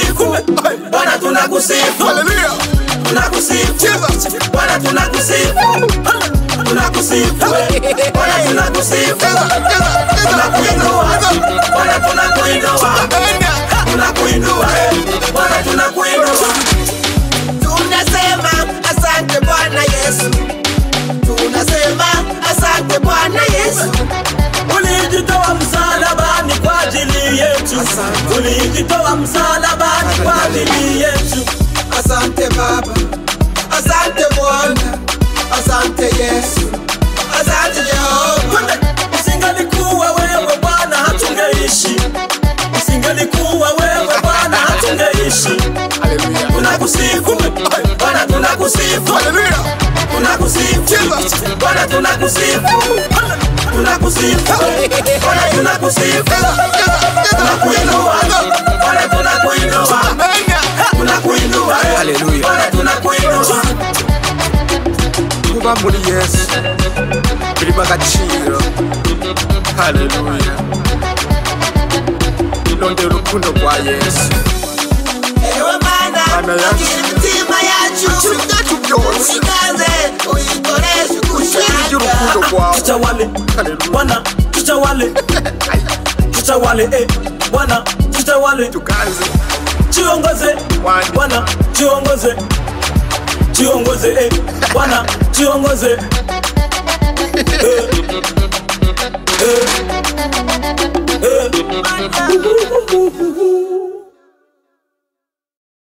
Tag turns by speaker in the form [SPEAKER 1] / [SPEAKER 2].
[SPEAKER 1] Tunakusifu Bwana, tunakusifu.
[SPEAKER 2] Hallelujah.
[SPEAKER 1] tunakusifu.
[SPEAKER 2] Jesus.
[SPEAKER 1] Bwana, tunakusifu. Tunakusifu. Bwana, tunakusifu. Tunakuinua. Bwana, tunakuinua. Tunakuinua. Bwana, tunakuinua.
[SPEAKER 3] Tunasema asante Bwana Yesu, tunasema asante Bwana Yesu.
[SPEAKER 1] ulijitoa msalabani kwa ajili yetu, ulijitoa msalabani kwa ajili yetu.
[SPEAKER 3] Asante Baba, asante Bwana, asante Yesu, asante Jehova.
[SPEAKER 1] Usingalikuwa wewe Bwana, hatungeishi. Usingalikuwa wewe Bwana, hatungeishi. Tunakusifu. Bwana, tunakusifu,
[SPEAKER 2] Haleluya
[SPEAKER 1] tunakusifu. Bwana, tunakusifu, tunakusifu. Bwana, tunakusifu, tunakuinua
[SPEAKER 2] kuba muri yesu birimo agaciro haleluya nondera urukundo rwa yesu.
[SPEAKER 3] Mana,
[SPEAKER 2] Mana yangu.
[SPEAKER 3] akiri mitima yacu,
[SPEAKER 2] byose
[SPEAKER 3] uyikaze, uyikoreshe uko
[SPEAKER 2] iby'urukundo rwawe
[SPEAKER 1] Tutawale.
[SPEAKER 2] Hallelujah.
[SPEAKER 1] Bwana, tutawale, tutawale eh, Bwana, tutawale.
[SPEAKER 2] Tukaze.
[SPEAKER 1] Chiongoze Bwana, chiongoze, chiongoze eh, bwana chiongoze eh, eh, eh.